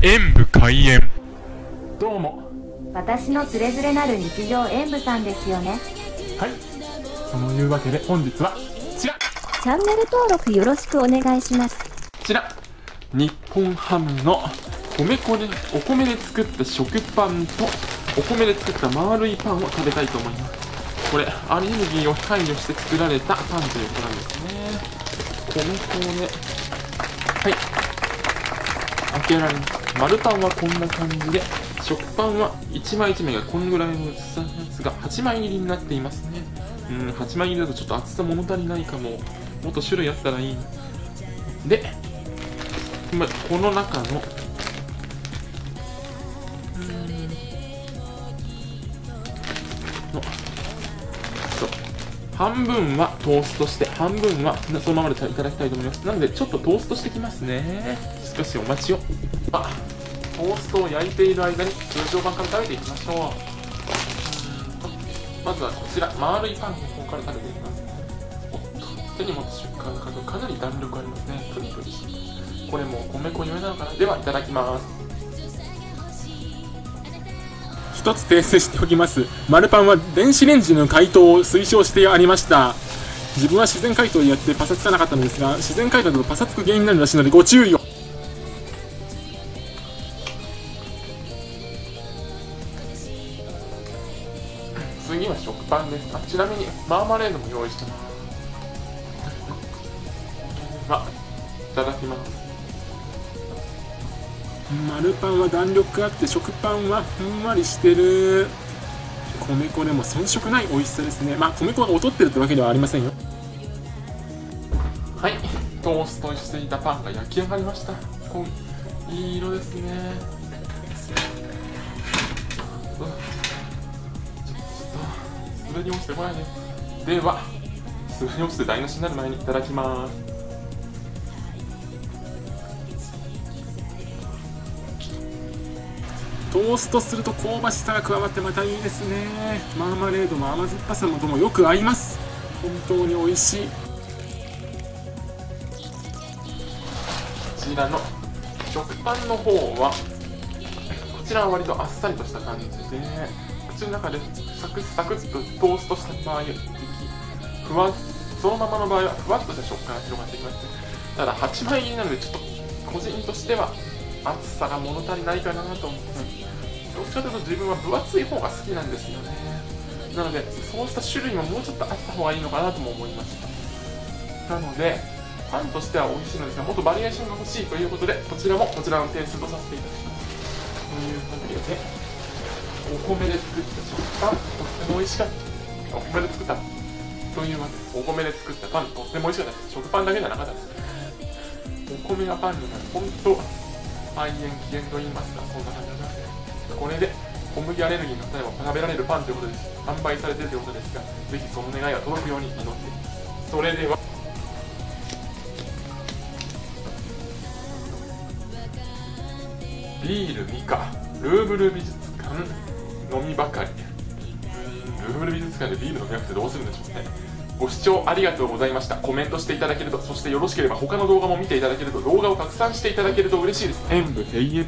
演武開演。どうも。私のつれづれなる日常演舞さんですよね。はい。そのいうわけで本日はこちら。チャンネル登録よろしくお願いします。こちら。日本ハムの米粉でお米で作った食パンとお米で作った丸いパンを食べたいと思います。これアレルギーを配慮して作られたパンということなんですね。米粉ではい。開けられます丸パンはこんな感じで食パンは1枚1枚がこんぐらいの厚さのやつが8枚切りになっていますね。うん8枚切りだとちょっと厚さ物足りないかももっと種類あったらいいなでまこの中のの半分はトーストして半分はそのままでいただきたいと思います。なのでちょっとトーストしてきますね。少しお待ちを。あトーストを焼いている間に通常版から食べていきましょう。まずはこちら丸いパンの方から食べていきます。おっと手に持つ瞬間かかなり弾力ありますね。プリプリ。これも米粉ゆえなのかな。ではいただきます。一つ訂正しておきます。丸パンは電子レンジの解凍を推奨してありました。自分は自然解凍やってパサつかなかったのですが自然解凍だとパサつく原因になるらしいのでご注意を。次は食パンです。あちなみにマーマレードも用意してます。あ いただきます。丸パンは弾力あって食パンはふんわりしてる。米粉でも遜色ない美味しさですね。まあ米粉が劣ってるってわけではありませんよ。はい。トーストしていたパンが焼き上がりました。いい色ですね滑り落ちてこないね。では滑り落ちて台無しになる前にいただきます。トーストすると香ばしさが加わってまたいいですね。マーマレードの甘酸っぱさもともよく合います。本当に美味しい。こちらの食パンの方はこちらは割とあっさりとした感じで。口の中でサクサクッとトーストした場合ふわそのままの場合はふわっとした食感が広がってきますただ8枚切りなのでちょっと個人としては厚さが物足りないかなと思ってどっちかというと自分は分厚い方が好きなんですよね。なのでそうした種類ももうちょっとあった方がいいのかなとも思いました。なのでパンとしては美味しいのですがもっとバリエーションが欲しいということでこちらもこちらの点数とさせていただきます。というわけでお米で作った食パンとっても美味しかったお米で作ったというわけでお米で作ったパンとっても美味しかった食パンだけじゃなかったですお米がパンになる本当肺炎危険と言いますかそんな感じなんでこれで小麦アレルギーの方でも食べられるパンということです販売されてるということですがぜひその願いが届くように祈ってそれではビールミカルーブル美術館飲みばかり。ルーブル美術館でビール飲みなくてどうするんでしょうね。ご視聴ありがとうございました。コメントしていただけるとそしてよろしければ他の動画も見ていただけると動画を拡散していただけると嬉しいです。演武永遠